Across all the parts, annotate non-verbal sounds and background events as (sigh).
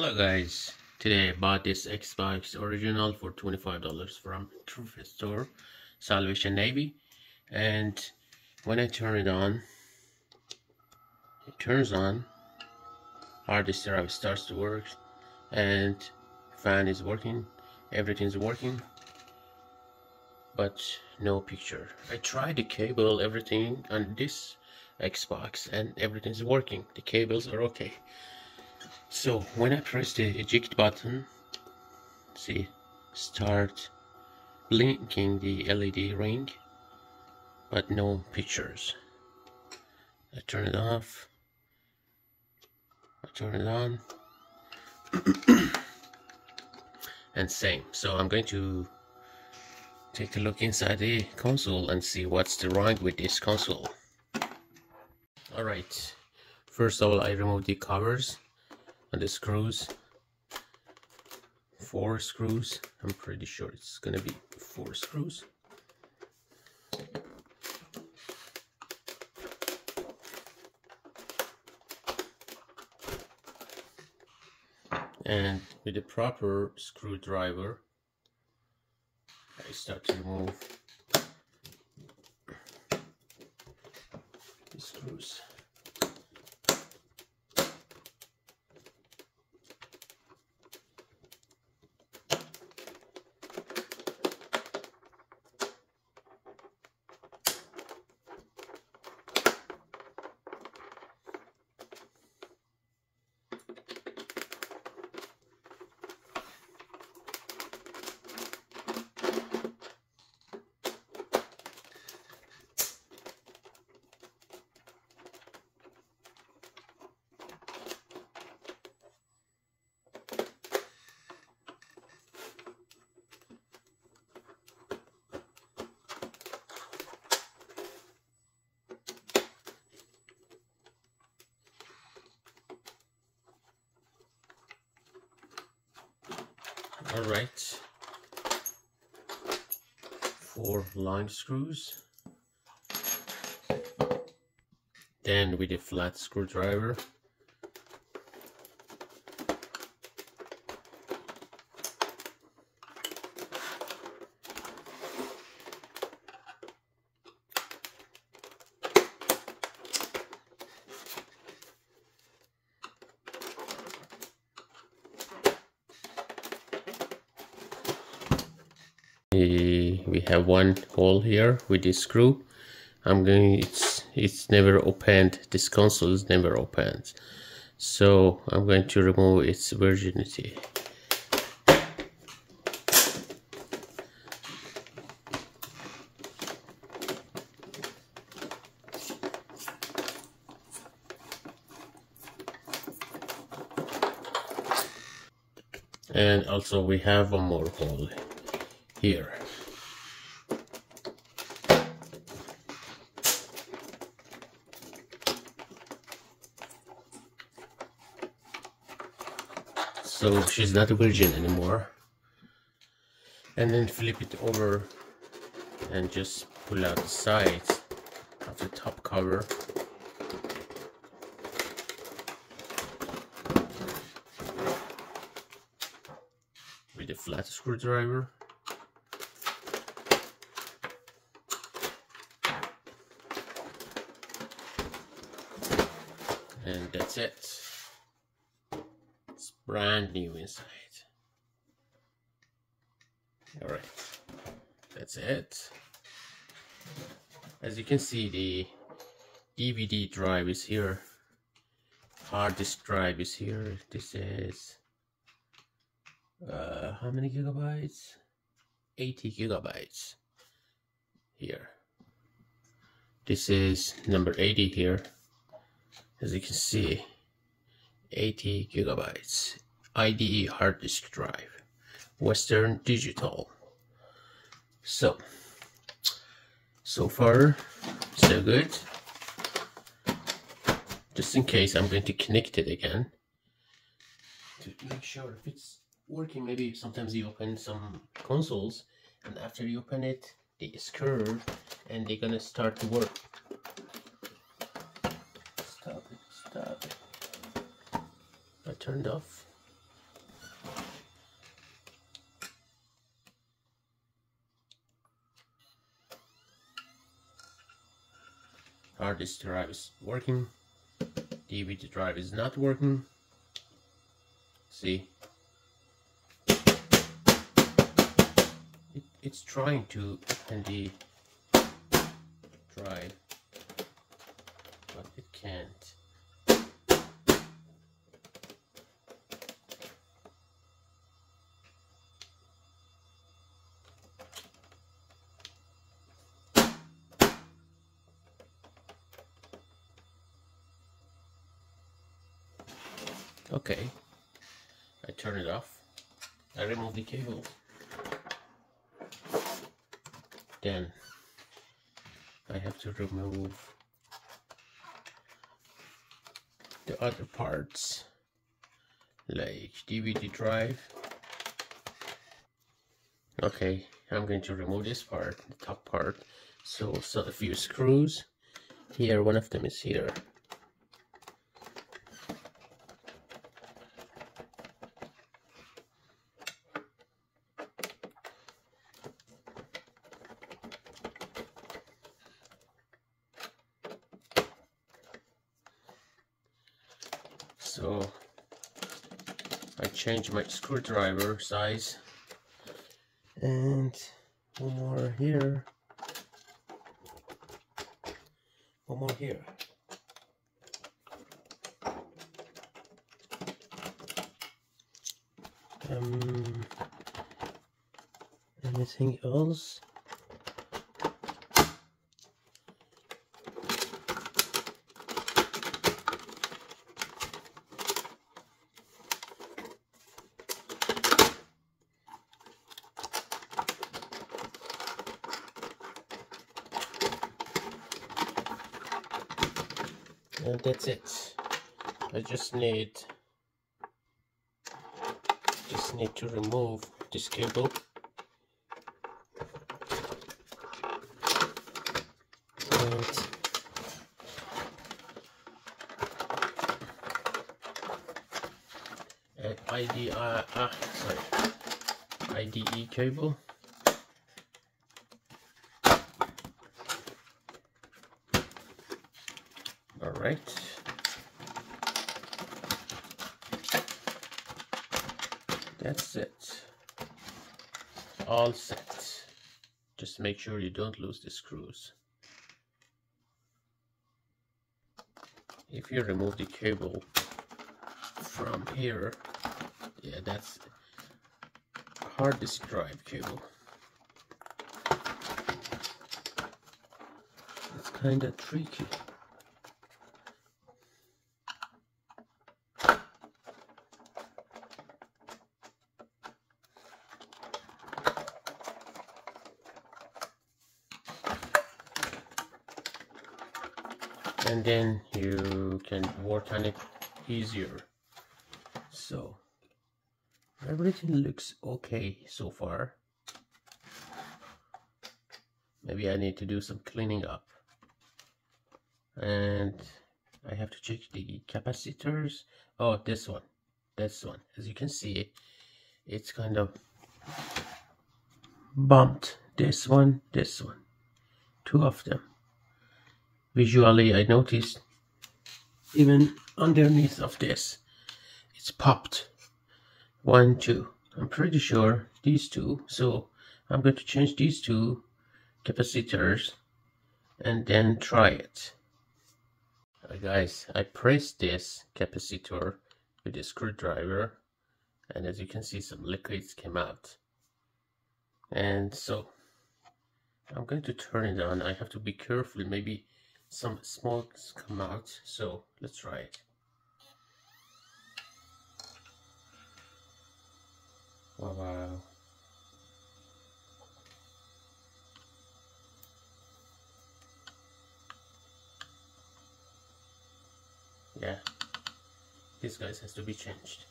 Hello guys, today I bought this Xbox original for $25 from Thrift Store, Salvation Navy. And when I turn it on, it turns on, hard drive starts to work and fan is working, everything's working but no picture. I tried the cable, everything on this Xbox and everything's working, the cables are okay so when I press the eject button, see, start blinking the LED ring, but no pictures. I turn it off, I turn it on, (clears throat) and same. So I'm going to take a look inside the console and see what's the wrong with this console. Alright, first of all I remove the covers and the screws. Four screws. I'm pretty sure it's gonna be four screws. And with the proper screwdriver I start to remove the screws all right. Four line screws. Then with a flat screwdriver we have one hole here with this screw. I'm going it's it's never opened. This console is never opened. So I'm going to remove its virginity. And also we have one more hole here. So she's not a virgin anymore. And then flip it over and just pull out the sides of the top cover. With a flat screwdriver. and that's it brand new inside. All right. That's it. As you can see the DVD drive is here. Hard disk drive is here. This is uh, how many gigabytes? 80 gigabytes here. This is number 80 here. As you can see 80 gigabytes IDE hard disk drive Western Digital so so far so good just in case I'm going to connect it again to make sure if it's working maybe sometimes you open some consoles and after you open it they screw and they're gonna start to work stop it, stop it. I turned off. Disk drive is working. DVD drive is not working. See? It, it's trying to open drive but it can't Okay, I turn it off. I remove the cable. Then I have to remove the other parts like DVD drive. Okay, I'm going to remove this part, the top part. So, so a few screws. Here, one of them is here. So I changed my screwdriver size. And one more here. One more here. Um anything else and that's it. I just need just need to remove this cable. And an IDE, uh, uh, sorry, IDE cable right. That's it. All set. Just make sure you don't lose the screws. If you remove the cable from here yeah that's hard disk drive cable. It's kind of tricky then you can work on it easier. So everything looks okay so far. Maybe I need to do some cleaning up. And I have to check the capacitors. Oh this one this one. As you can see it's kind of bumped. This one this one. Two of them visually I noticed even underneath of this it's popped. One two. I'm pretty sure these two. So I'm going to change these two capacitors and then try it. Right, guys I pressed this capacitor with a screwdriver and as you can see some liquids came out. And so I'm going to turn it on. I have to be careful. Maybe some smokes come out so let's try it. Wow, yeah. This guys has to be changed.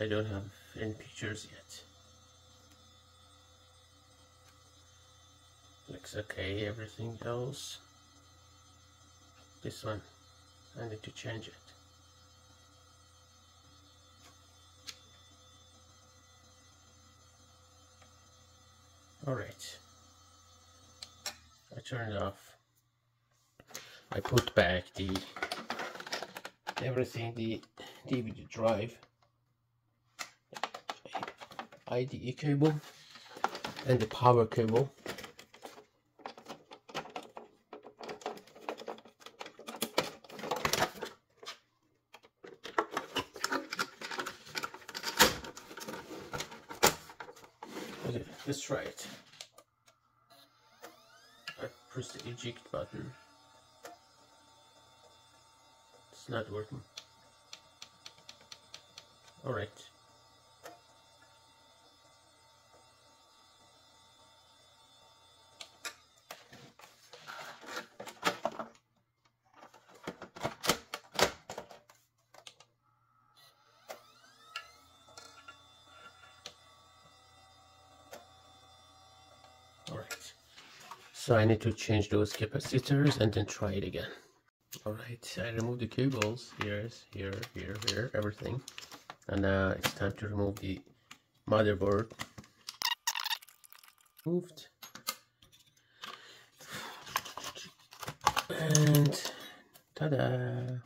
I don't have any pictures yet looks okay everything else. This one I need to change it. Alright I turn it off. I put back the everything the DVD drive IDE cable and the power cable okay let's try it I press the eject button it's not working all right Alright, so I need to change those capacitors and then try it again. Alright, I removed the cables, here, here, here, here, everything. And now it's time to remove the motherboard. Moved. And ta-da!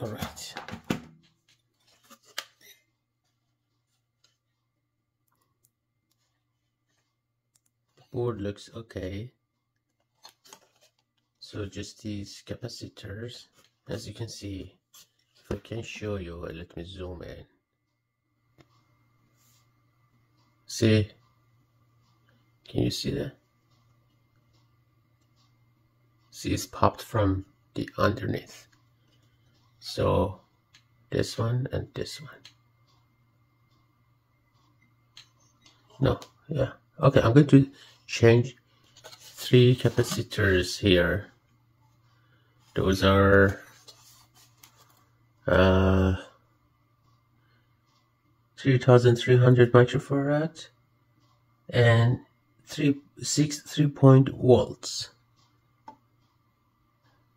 Alright. Board looks okay. So just these capacitors. As you can see if I can show you uh, let me zoom in. See? Can you see that? See it's popped from the underneath. So this one and this one. No yeah okay I'm going to change three capacitors here. Those are uh, 3300 microfarad and 3 6 3 point volts.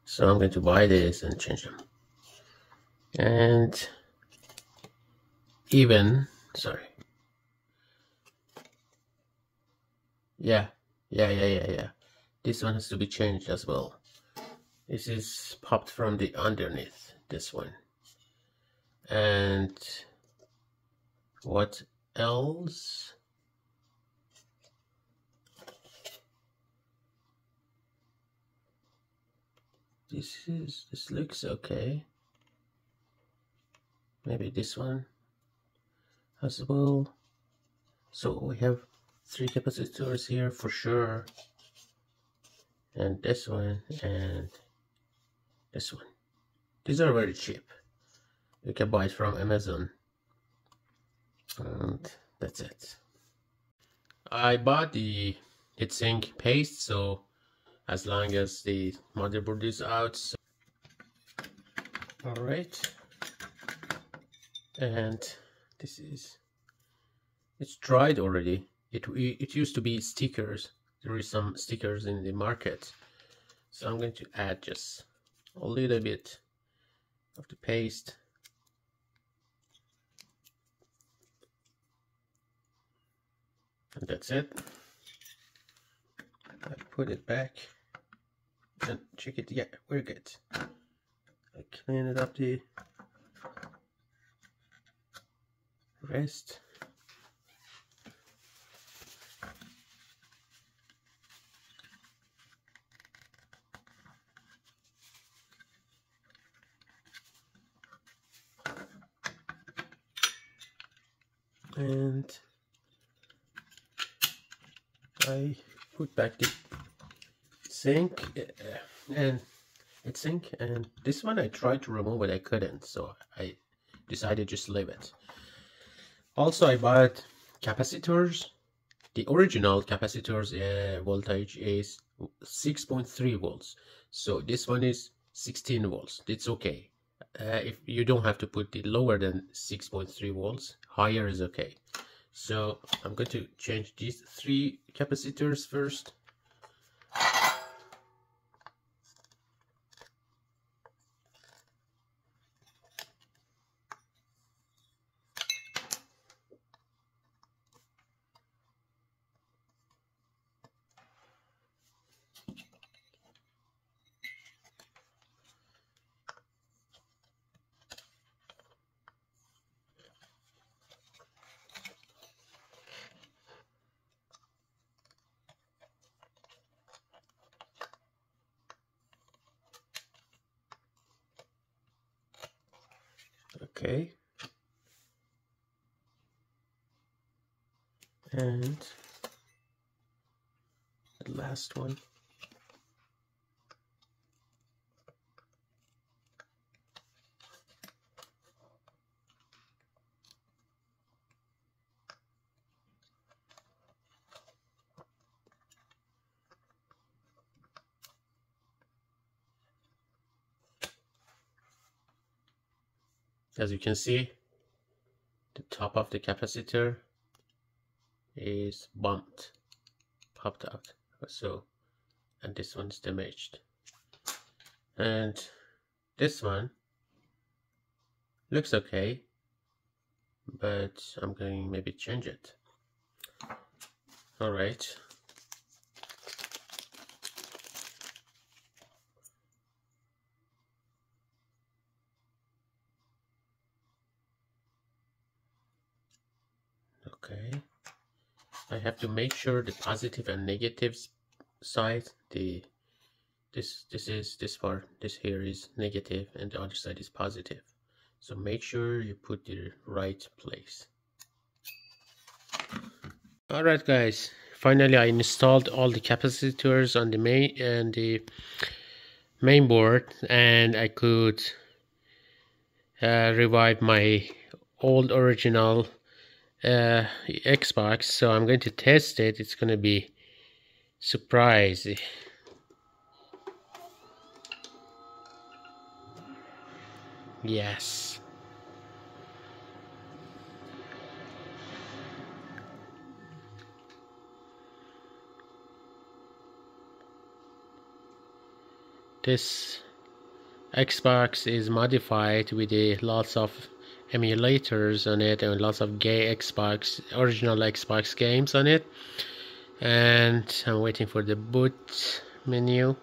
So I'm going to buy this and change them. And even sorry Yeah, yeah, yeah, yeah, yeah. This one has to be changed as well. This is popped from the underneath, this one. And what else? This is, this looks okay. Maybe this one as well. So we have three capacitors here for sure. And this one and this one. These are very cheap. You can buy it from Amazon. And that's it. I bought the heatsink paste so as long as the motherboard is out so. all right and this is it's dried already it, it used to be stickers. There is some stickers in the market. So I'm going to add just a little bit of the paste. And that's it. I put it back and check it. Yeah we're good. I clean it up the rest and I put back the sink uh, and it's sink and this one I tried to remove it I couldn't so I decided just leave it. Also I bought capacitors. The original capacitors uh, voltage is 6.3 volts. So this one is 16 volts. It's okay. Uh, if you don't have to put it lower than 6.3 volts Oh, higher is okay. So I'm going to change these three capacitors first okay. And the last one as you can see the top of the capacitor is bumped popped out. So and this one's damaged. And this one looks okay but I'm going maybe change it. All right okay. I have to make sure the positive and negative side the this this is this part this here is negative and the other side is positive. So make sure you put the right place. All right guys. Finally I installed all the capacitors on the main and the main board and I could uh, revive my old original uh, Xbox so I'm going to test it. It's gonna be surprise yes. This Xbox is modified with a lots of emulators on it and lots of gay Xbox original Xbox games on it. And I'm waiting for the boot menu.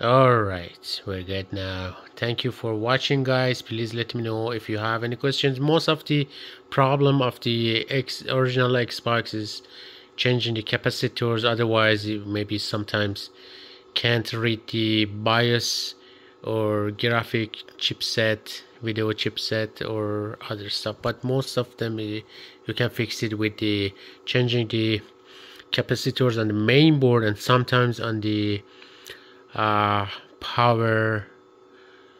Alright we're good now. Thank you for watching guys. Please let me know if you have any questions. Most of the problem of the X original Xbox is changing the capacitors. Otherwise maybe sometimes can't read the BIOS or graphic chipset video chipset or other stuff but most of them eh, you can fix it with the changing the capacitors on the main board and sometimes on the uh, power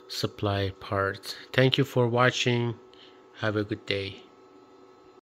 supply part thank you for watching. Have a good day